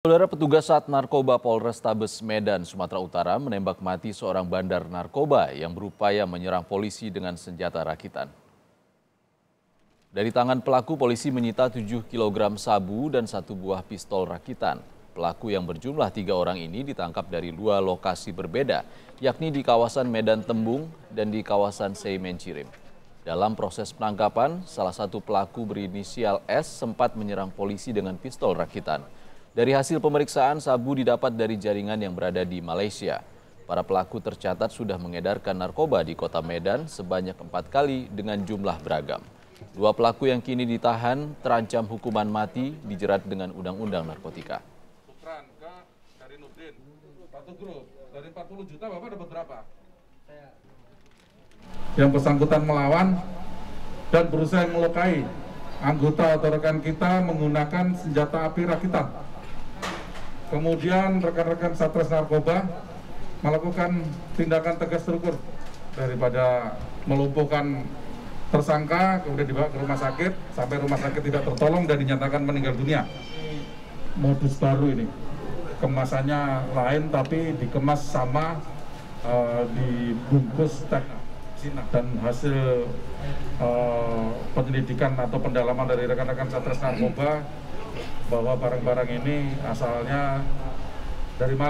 Saudara petugas saat narkoba Polrestabes Medan, Sumatera Utara menembak mati seorang bandar narkoba yang berupaya menyerang polisi dengan senjata rakitan. Dari tangan pelaku, polisi menyita 7 kg sabu dan satu buah pistol rakitan. Pelaku yang berjumlah tiga orang ini ditangkap dari dua lokasi berbeda, yakni di kawasan Medan Tembung dan di kawasan Seimen Cirim. Dalam proses penangkapan, salah satu pelaku berinisial S sempat menyerang polisi dengan pistol rakitan. Dari hasil pemeriksaan, sabu didapat dari jaringan yang berada di Malaysia. Para pelaku tercatat sudah mengedarkan narkoba di kota Medan sebanyak empat kali dengan jumlah beragam. Dua pelaku yang kini ditahan terancam hukuman mati dijerat dengan undang-undang narkotika. dari Nurdin, satu grup, dari 40 juta Bapak dapat berapa? Yang bersangkutan melawan dan berusaha melukai anggota atau rekan kita menggunakan senjata api rakitan. Kemudian rekan-rekan Satres Narkoba melakukan tindakan tegas terukur daripada melumpuhkan tersangka kemudian dibawa ke rumah sakit sampai rumah sakit tidak tertolong dan dinyatakan meninggal dunia. Modus baru ini kemasannya lain tapi dikemas sama uh, dibungkus teh dan hasil uh, penyelidikan atau pendalaman dari rekan-rekan Satres Narkoba bahwa barang-barang ini asalnya dari Malaysia.